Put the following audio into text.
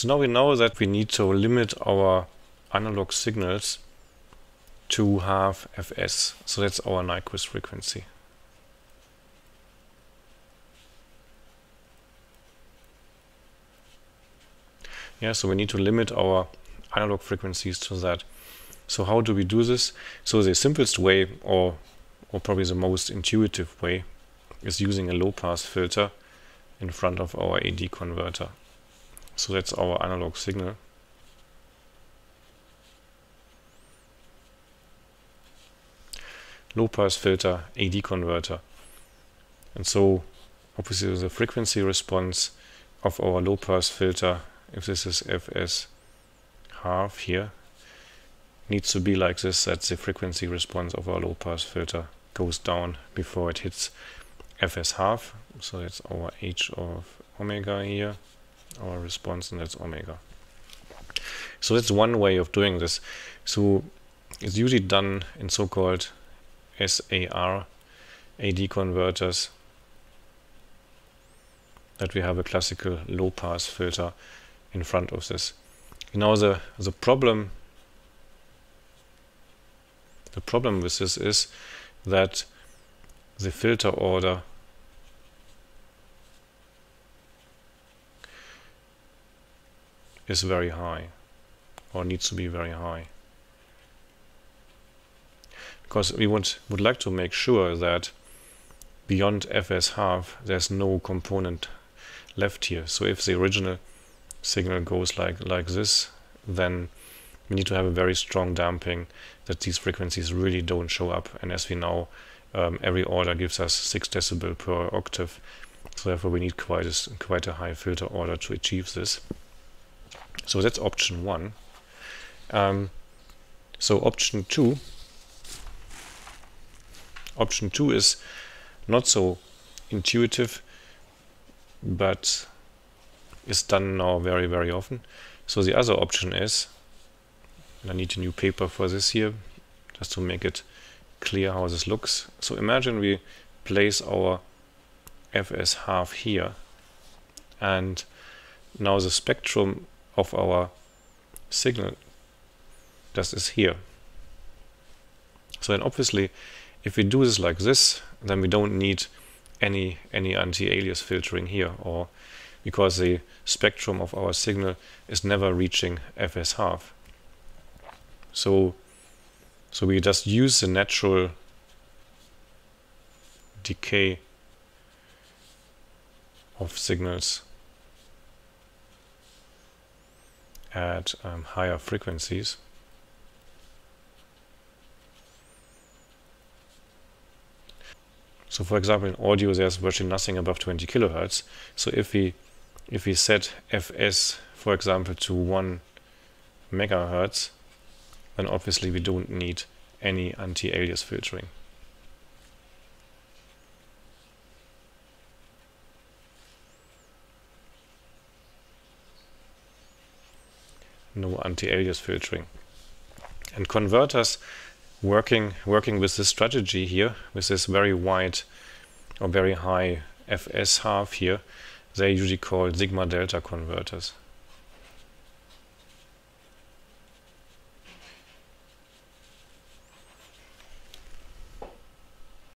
So now we know that we need to limit our analog signals to half fs. So that's our Nyquist frequency. Yeah, so we need to limit our analog frequencies to that. So how do we do this? So the simplest way, or, or probably the most intuitive way, is using a low-pass filter in front of our AD converter. So that's our analog signal. Low-pass filter, AD converter. And so obviously the frequency response of our low-pass filter if this is fs half here, needs to be like this, that the frequency response of our low pass filter goes down before it hits fs half. So that's our h of omega here, our response, and that's omega. So that's one way of doing this. So it's usually done in so-called SAR AD converters that we have a classical low pass filter in front of this. Now the the problem the problem with this is that the filter order is very high or needs to be very high because we would would like to make sure that beyond fs half there's no component left here so if the original signal goes like like this, then we need to have a very strong damping that these frequencies really don't show up. And as we know, um, every order gives us 6 decibel per octave. So therefore we need quite a, quite a high filter order to achieve this. So that's option 1. Um, so option 2 option 2 is not so intuitive, but is done now very, very often. So the other option is, I need a new paper for this here, just to make it clear how this looks. So imagine we place our fs half here, and now the spectrum of our signal just is here. So then obviously, if we do this like this, then we don't need any any anti-alias filtering here, or because the spectrum of our signal is never reaching fs half. So, so we just use the natural decay of signals at um, higher frequencies. So for example, in audio, there's virtually nothing above 20 kilohertz. So if we if we set fs, for example, to 1 megahertz, then obviously we don't need any anti-alias filtering. No anti-alias filtering. And converters working working with this strategy here, with this very wide or very high fs half here, they're usually called sigma delta converters.